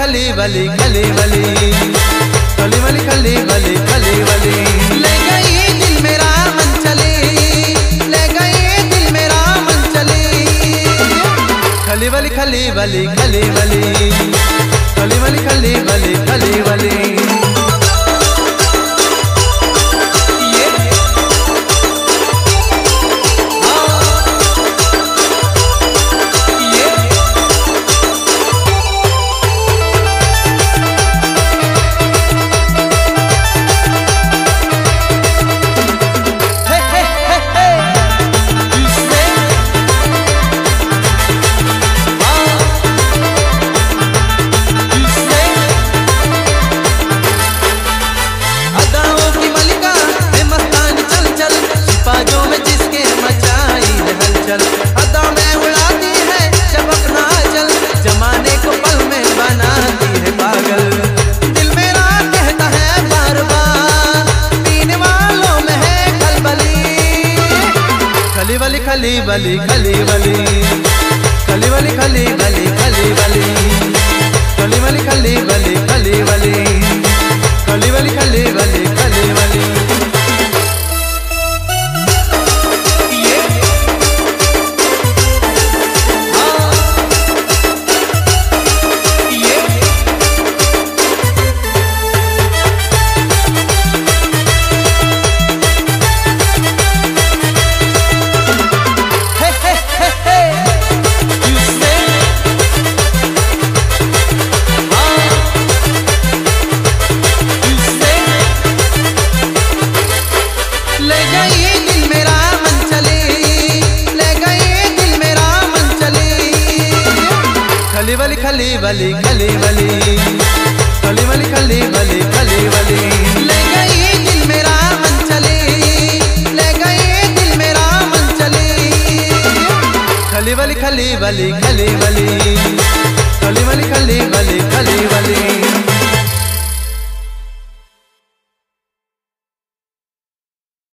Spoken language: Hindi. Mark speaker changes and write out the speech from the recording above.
Speaker 1: वली, खली वाली। खली वाली खली वाली खली वाली। ले गई दिल मेरा मन चले ले गई दिल मेरा मन चले खली वाली खली वाली खली वाली। खली वाली खली वाली, खली खले वाले खली वाले खली वाले। खली वाले खले वाले खले वाले। वाली गली वाली गली वाली गली वाली गली वाली ले गई दिल मेरा मन चले ले गई दिल मेरा मन चले गली वाली गली वाली गली वाली गली वाली गली वाली गली वाली